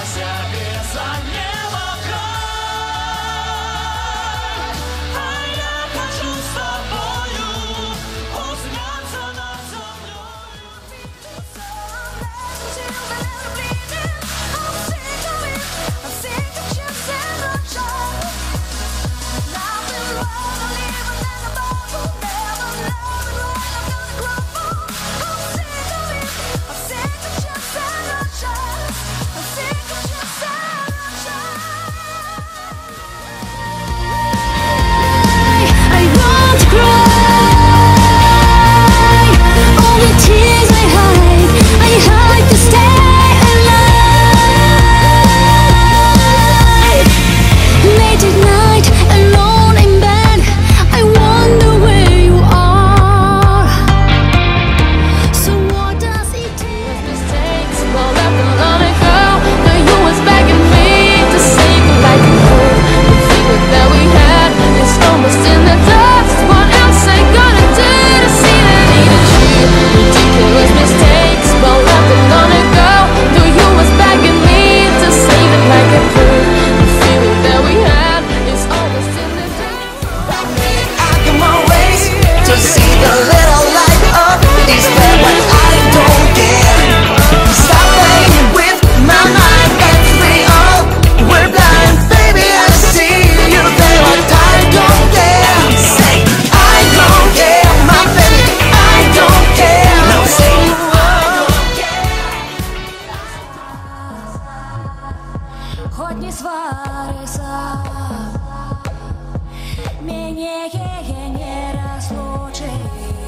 Russia. сьогодні сварися, мене не розлучить.